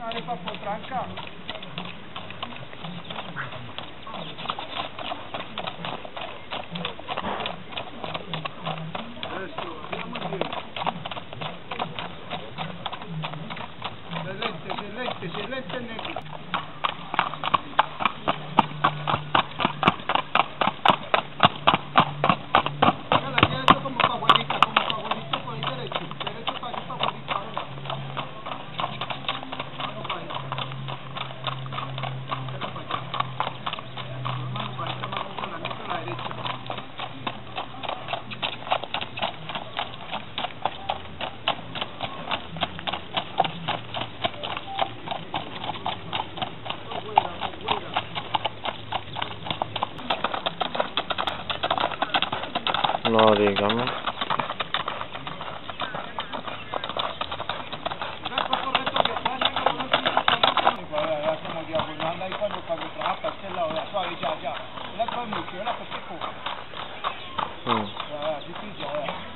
Dale, papo, tranca. Adesso, No, digamos. como